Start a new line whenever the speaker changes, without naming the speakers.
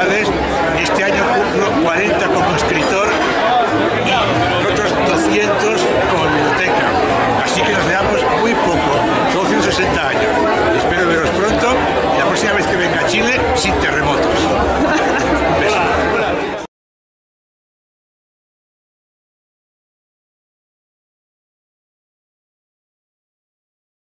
Este año cumplo 40 como escritor y otros 200 como biblioteca. Así que nos veamos muy poco, son 160 años. Espero veros pronto y la próxima vez que venga a Chile sin terremoto.